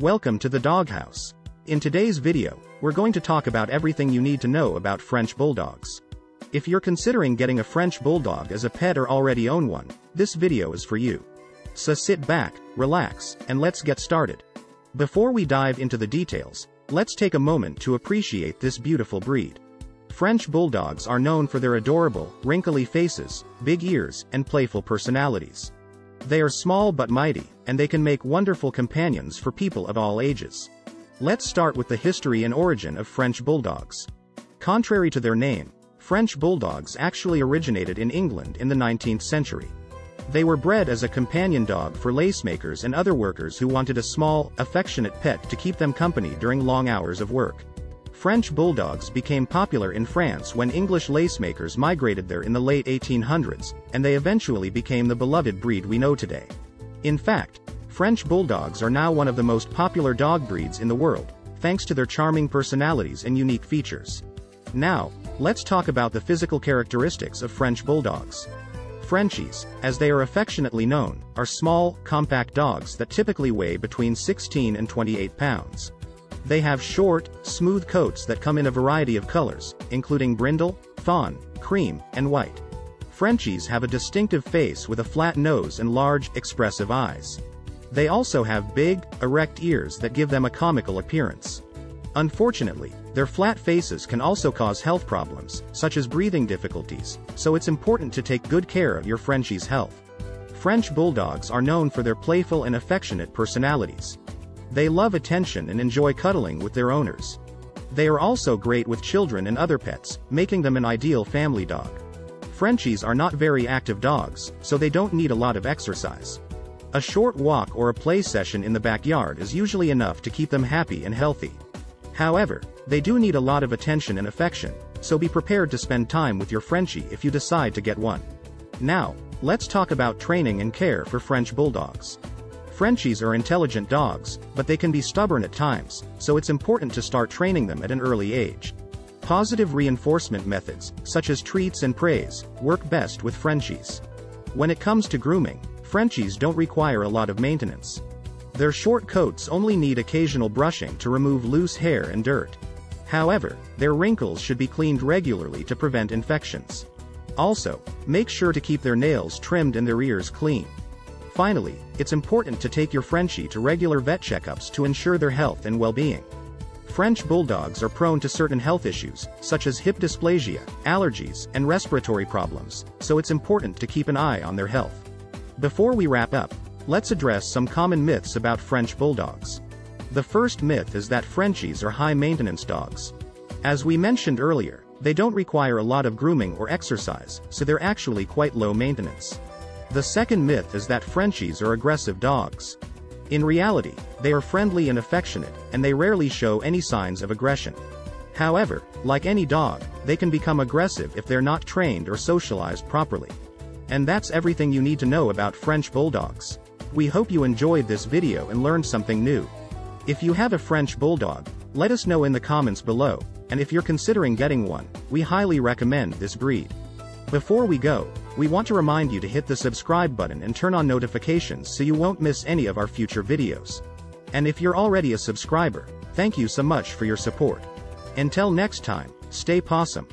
Welcome to the Dog House. In today's video, we're going to talk about everything you need to know about French Bulldogs. If you're considering getting a French Bulldog as a pet or already own one, this video is for you. So sit back, relax, and let's get started. Before we dive into the details, let's take a moment to appreciate this beautiful breed. French Bulldogs are known for their adorable, wrinkly faces, big ears, and playful personalities. They are small but mighty, and they can make wonderful companions for people of all ages. Let's start with the history and origin of French Bulldogs. Contrary to their name, French Bulldogs actually originated in England in the 19th century. They were bred as a companion dog for lacemakers and other workers who wanted a small, affectionate pet to keep them company during long hours of work. French Bulldogs became popular in France when English lacemakers migrated there in the late 1800s, and they eventually became the beloved breed we know today. In fact, French Bulldogs are now one of the most popular dog breeds in the world, thanks to their charming personalities and unique features. Now, let's talk about the physical characteristics of French Bulldogs. Frenchies, as they are affectionately known, are small, compact dogs that typically weigh between 16 and 28 pounds. They have short, smooth coats that come in a variety of colors, including brindle, fawn, cream, and white. Frenchies have a distinctive face with a flat nose and large, expressive eyes. They also have big, erect ears that give them a comical appearance. Unfortunately, their flat faces can also cause health problems, such as breathing difficulties, so it's important to take good care of your Frenchie's health. French Bulldogs are known for their playful and affectionate personalities. They love attention and enjoy cuddling with their owners. They are also great with children and other pets, making them an ideal family dog. Frenchies are not very active dogs, so they don't need a lot of exercise. A short walk or a play session in the backyard is usually enough to keep them happy and healthy. However, they do need a lot of attention and affection, so be prepared to spend time with your Frenchie if you decide to get one. Now, let's talk about training and care for French Bulldogs. Frenchies are intelligent dogs, but they can be stubborn at times, so it's important to start training them at an early age. Positive reinforcement methods, such as treats and praise, work best with Frenchies. When it comes to grooming, Frenchies don't require a lot of maintenance. Their short coats only need occasional brushing to remove loose hair and dirt. However, their wrinkles should be cleaned regularly to prevent infections. Also, make sure to keep their nails trimmed and their ears clean. Finally, it's important to take your Frenchie to regular vet checkups to ensure their health and well-being. French Bulldogs are prone to certain health issues, such as hip dysplasia, allergies, and respiratory problems, so it's important to keep an eye on their health. Before we wrap up, let's address some common myths about French Bulldogs. The first myth is that Frenchies are high-maintenance dogs. As we mentioned earlier, they don't require a lot of grooming or exercise, so they're actually quite low maintenance. The second myth is that Frenchies are aggressive dogs. In reality, they are friendly and affectionate, and they rarely show any signs of aggression. However, like any dog, they can become aggressive if they're not trained or socialized properly. And that's everything you need to know about French Bulldogs. We hope you enjoyed this video and learned something new. If you have a French Bulldog, let us know in the comments below, and if you're considering getting one, we highly recommend this breed. Before we go, we want to remind you to hit the subscribe button and turn on notifications so you won't miss any of our future videos. And if you're already a subscriber, thank you so much for your support. Until next time, stay possum.